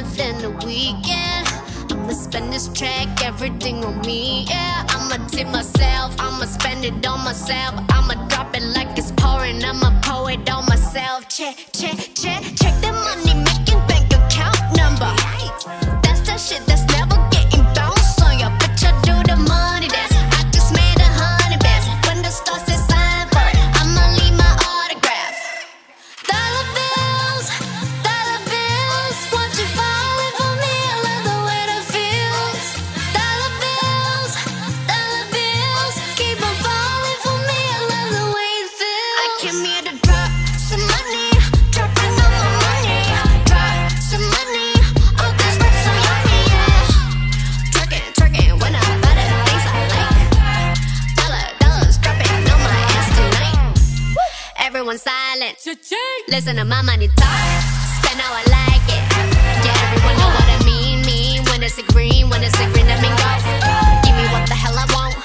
month and a weekend. I'ma spend this track, everything on me, yeah. I'ma tip myself, I'ma spend it on myself. I'ma drop it like it's pouring, I'ma pour it on myself. Check, check, Everyone silent. Listen to my money talk. Spend how I like it. Yeah, everyone know what I mean. Mean when it's a green, when it's a green, I mean go. Give me what the hell I want.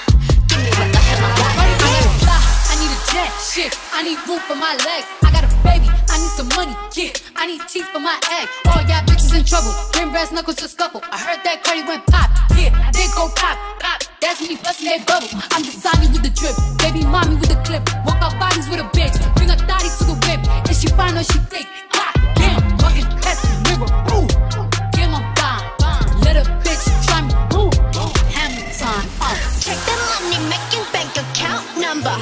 Give me what the hell I want. I need a fly, I need a jet, shit. I need room for my legs. I got a baby, I need some money, yeah. I need teeth for my egg. All y'all bitches in trouble. Bring brass knuckles to scuffle. I heard that Cardi went pop, yeah. I did go pop, pop. That's me busting that bubble. I'm Dasani Fine or she. Ooh, hammer. Uh. Check the money making bank account number.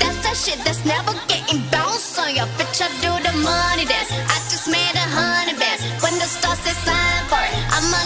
That's the shit that's never getting bounced on ya. Bitch, I do the money dance. I just made a hundred bands. When the stars say sign for it, I'ma leave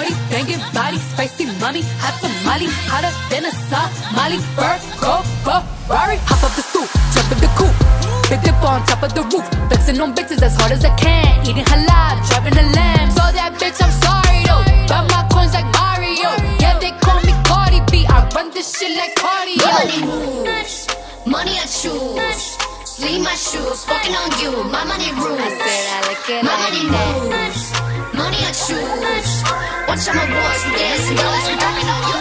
spicy mommy, hot tamale, hotter than a Somali. Virgo, Ferrari, hop up the stoop, jump in the coupe. Big dip on top of the roof, flexing on bitches as hard as I can. Eating halal, driving a lamb. So that bitch, I'm sorry though. Buy my coins like Mario. Yeah, they call me Cardi B. I run this shit like cardio. Money moves, money I choose. Sleeve my shoes, walking on you, my money rules. I said I like it My money moves, money I choose. Watch out my boys, we dancing, dollars, we dropping on you.